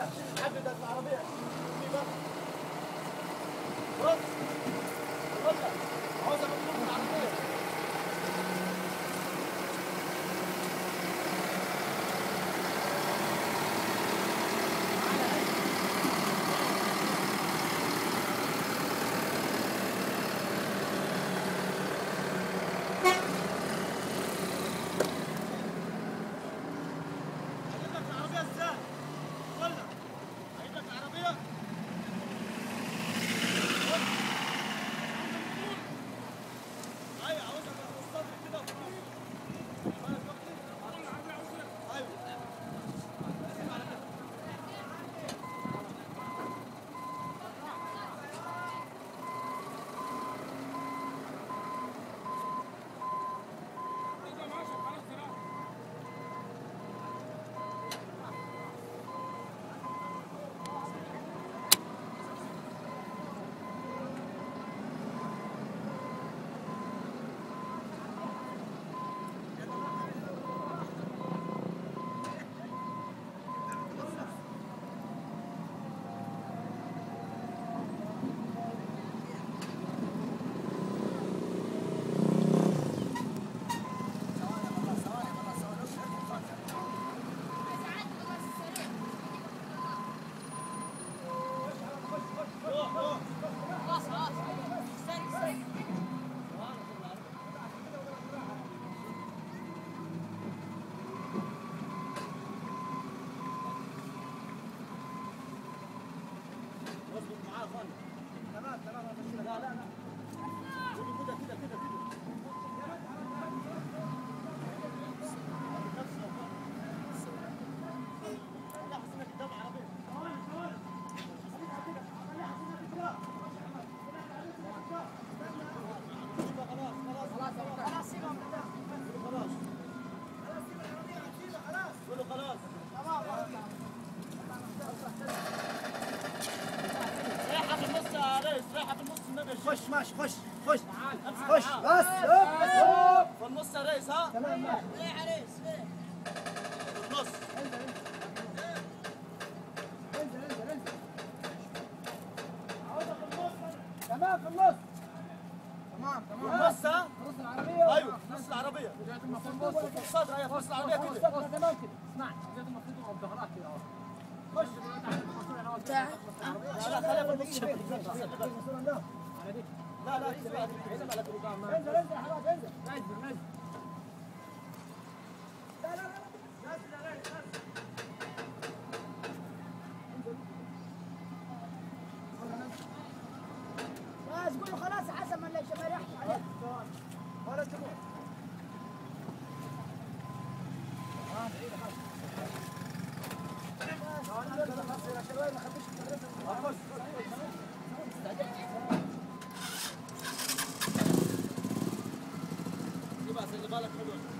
حدد العربية بص بص عاوز أقول العربية هجيب لك العربية إزاي؟ ولا هجيب لك العربية أيوه عاوزك اوصلك كده أيوه اظبط تمام تمام لا لا لا كده كده كده كده لا حسنا قدام عربية خلاص خلاص خلاص خلاص قولوا خلاص ريحة في النص يا ريس ريحة في النص النبي خش ماشي خش خش خش. بس في النص يا ريس ها؟ تمام ماشي. في النص انزل انزل انزل تمام في النص تمام. في تمام النص ها؟ نص العربية. أيوه في نص العربية في الصدر أيوه في نص العربية كده. تمام كده اسمع زيت المفروض ظهرك كده اهو. خش. لا لا خليها في النص. لا لا انزل انزل يا حبايبي انزل نزل نزل لا لا لا نزل يا ريس نزل بس قول له خلاص حسب ما ما يحكي عليه ولا تموت خلاص خلي بالك حلو